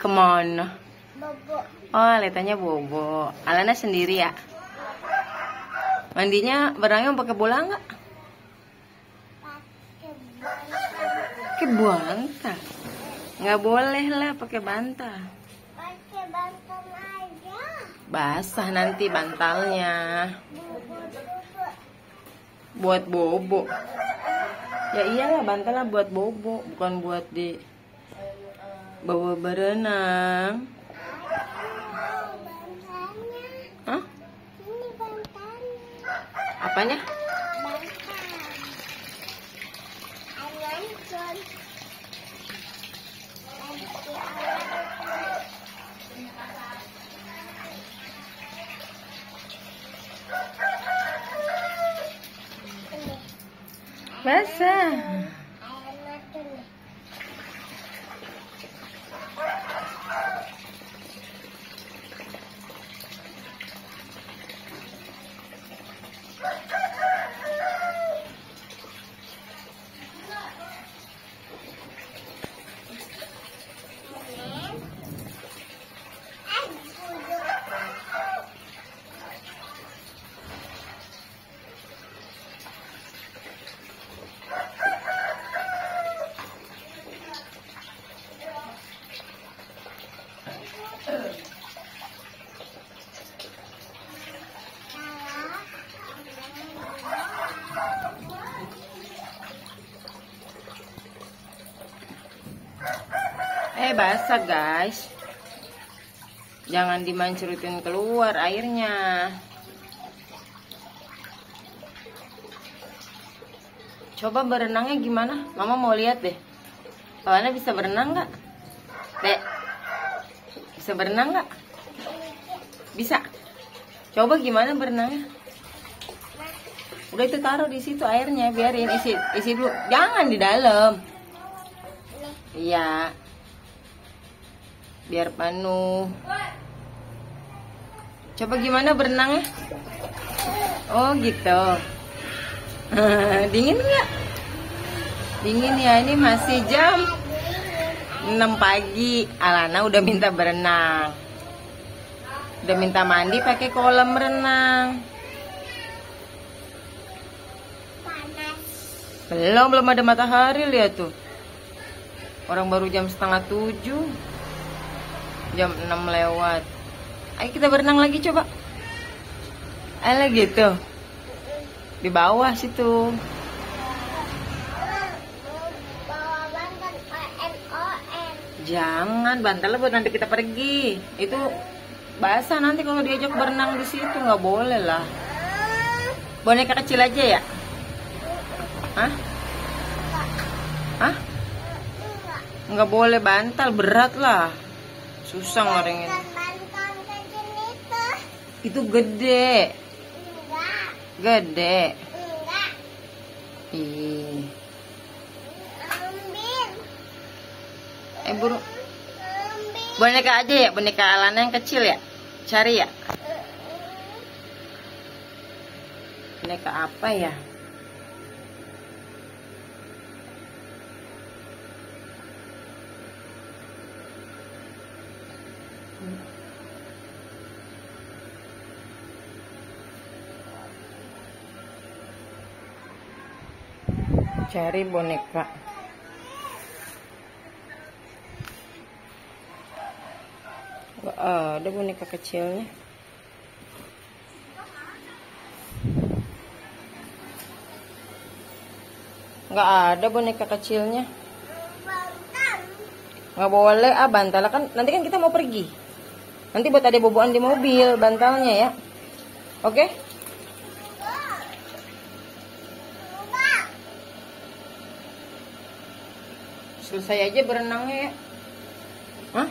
Ke mana? Bobo. Oh, letanya bobo. Alana sendiri ya? Mandinya berenangnya pakai bola nggak? Pakai bantal. Nggak boleh lah pakai bantal. Pakai bantal aja. Basah nanti bantalnya. Buat bobo. Ya iyalah bantalnya buat bobo, bukan buat di bawa berenang. Hah? Apanya? Basah. Eh basah guys. Jangan dimancurutin keluar airnya. Coba berenangnya gimana? Mama mau lihat deh. Alana bisa berenang nggak? Dek, bisa berenang nggak? Bisa. Coba gimana berenangnya? Udah itu taruh di situ airnya, biarin isi isi dulu. Jangan di dalam. Iya. Biar penuh. Coba gimana berenangnya? Oh gitu. Dingin nggak? Dingin ya. Ini masih jam 6 pagi. Alana udah minta berenang. Udah minta mandi pakai kolam renang. Belum, belum ada matahari lihat tuh. Orang baru jam setengah tujuh. Jam 6 lewat. Ayo kita berenang lagi coba. Ayo gitu. Di bawah situ. Bantal. Jangan, bantalnya buat nanti kita pergi. Itu basah nanti kalau diajak berenang di situ nggak boleh lah. Boneka kecil aja ya? Hah? Hah? Nggak boleh bantal, berat lah. Susah kecil itu. Itu gede, Enggak. gede. Enggak. Ih, Ambil. eh buru. Ambil. Boneka aja ya, boneka Alana yang kecil ya. Cari ya. Boneka apa ya? Cari boneka. Gak ada boneka kecilnya. Gak ada boneka kecilnya. Nggak boleh ah bantal kan nanti kan kita mau pergi. Nanti buat ada boboan di mobil bantalnya ya. Oke? Enggak. Selesai aja berenangnya ya. Hah?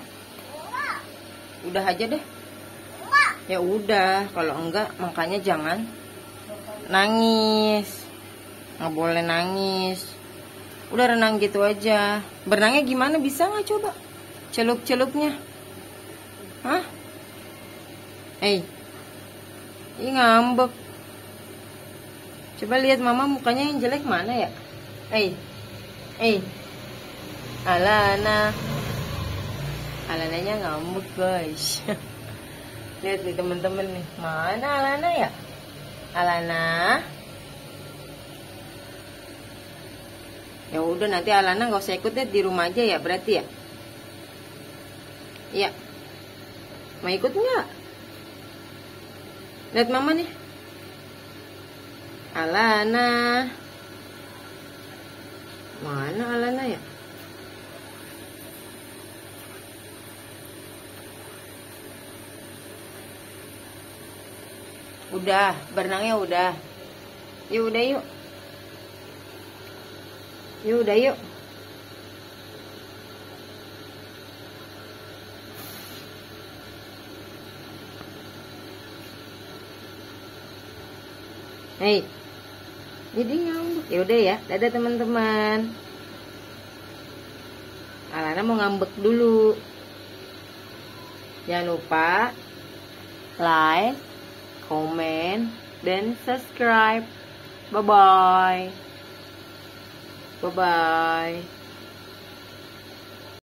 Udah aja deh. Ya udah, kalau enggak makanya jangan nangis. Nggak boleh nangis. Udah renang gitu aja. Berenangnya gimana bisa nggak coba? Celup-celupnya. Hah? Eh. Ih ngambek. Coba lihat mama mukanya yang jelek mana ya? Eh. Eh. Alana. Alananya ngambek guys. Lihat nih temen-temen nih. Mana Alana ya? Alana. Ya udah nanti Alana nggak usah ikut deh di rumah aja ya berarti ya. Iya. Mau ikut nggak? Lihat mama nih. Alana. Mana Alana ya? Udah, berenangnya udah. Yuk udah yuk. Yuk udah yuk. Hei. Jadi ngambek. Ya udah ya. Dadah teman-teman. Alana mau ngambek dulu. Jangan lupa like, comment, dan subscribe. Bye-bye. Bye-bye.